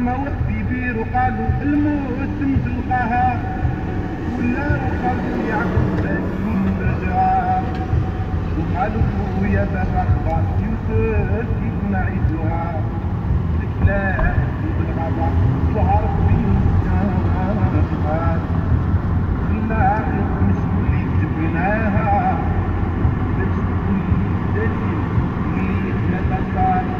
رموه في بير وقالوا الموت تلقاها ولا وقالوا يعقوب بن رجال وقالوا يا بابا أخبار يوسف كيف نعيدوها الكلاب بالغابة وهرب بين الجبال لا مش اللي جبناها باش تكون دليل اللي إحنا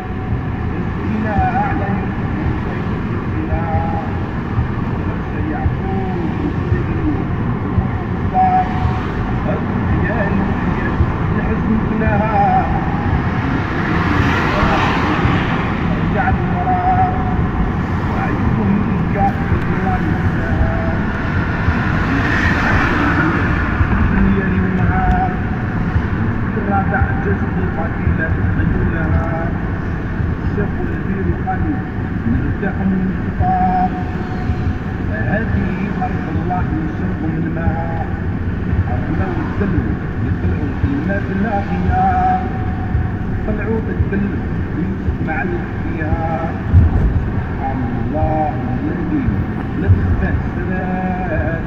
وقالوا نرتاحوا من الفطار هذه أرض الله يشربوا من الماء أرموا الدلو يطلعوا الماء الناقية طلعوا بالدل ويوسف مع الاختيار سبحان الله الذي لبسه سرات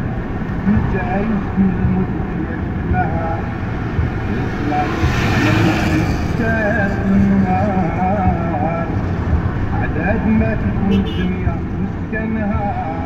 مجايز من المدن كلها يطلع على الكاس عداد ما تكون الدنيا مسكنها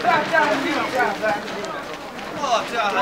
这样这样的地方这样子哇这样的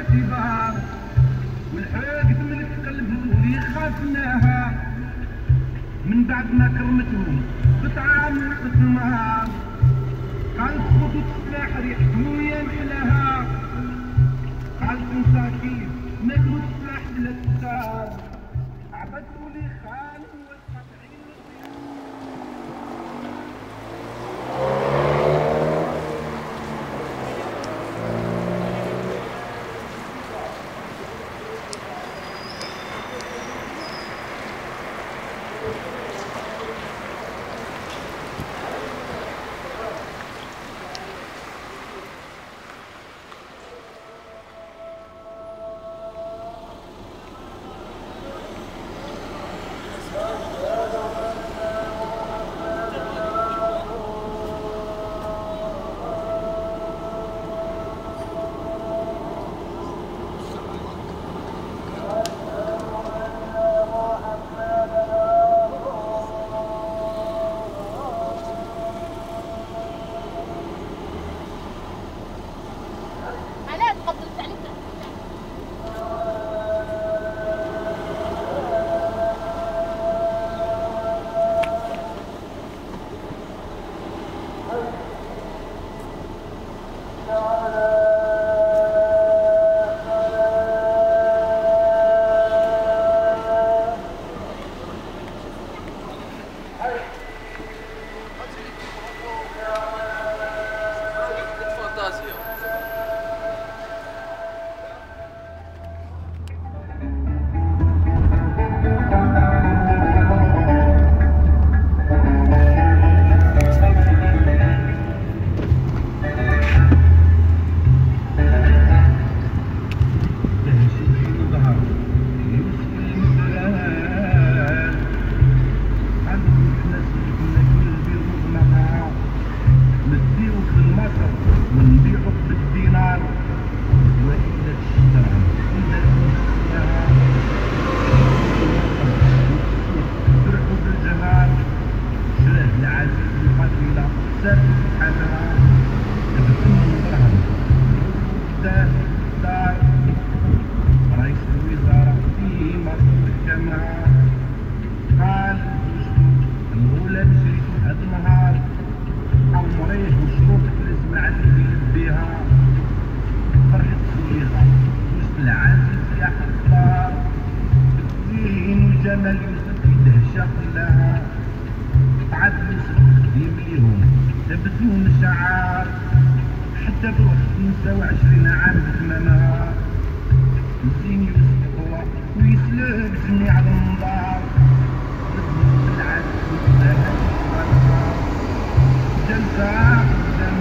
الكرامة واعتبار والحاقد من القلب اللي خافناها من بعد ما كرمتهم بطعام وثمار قالت خذوا السلاح ريحتو يا محلاها قالت مساكين ناكلوا السلاح بلا تسار عبدتوا لي وجمال يوسف في دهشة كلها عاد يوسف يمليهم ثبتون الشعار حتى خمسة وعشرين عام بتمامها نسين يوسف هو ويسلب جميع الانظار بالعدل والزهد جلسة قدام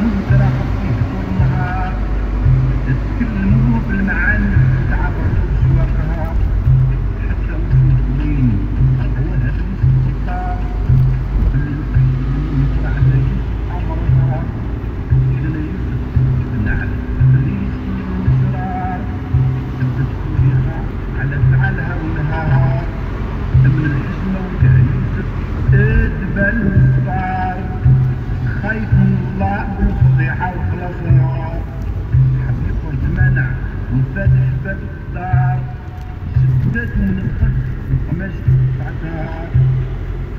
من الله بالفضيحة وخلاصها حب يخرج منع وفاتح باب الدار. شدت من الخلف وقماش قطعتها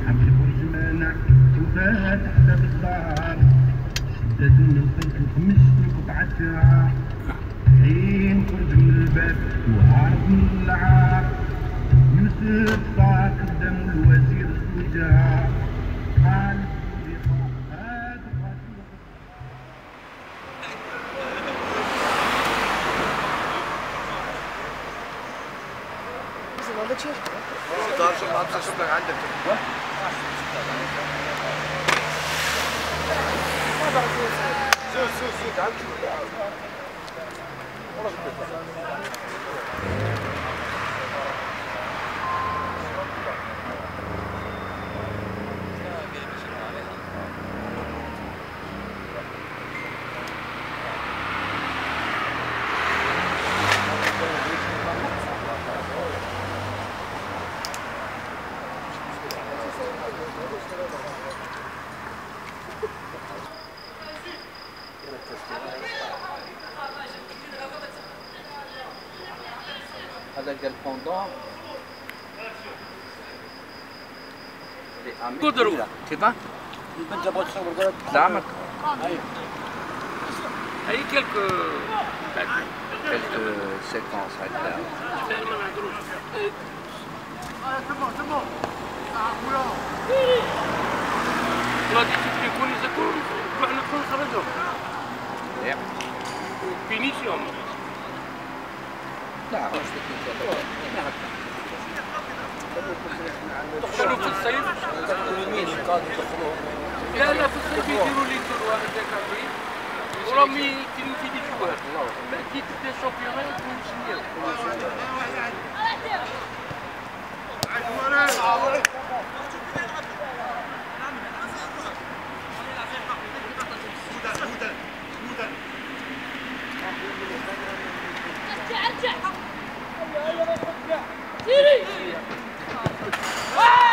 حب يخرج منع وفاتح باب الدار. شدت من الخلف وقماش قطعتها حين خرج من الباب وهرب من العار. يوسف صار قدام الوزير الوجهاء قال Deutsche? Der Deutsche macht das schon behandelt. So, so, so, danke. ديال البوندون قدروا كيفاه؟ البنت جابوها تصور قالت دعمك اي كيلكو quelques séquences هكذا ما نهضروش غادي تكون يكون واحد نكون نخرجهم مليح فينيسيوم هكذا دخلوا في الصيف يدخلوهم لا لا في الصيف يديروا لي تور واحد هكا وراهم كاين في دي جوار كي تبدا الشامبيونات يكون شنيا Tiri! Ah!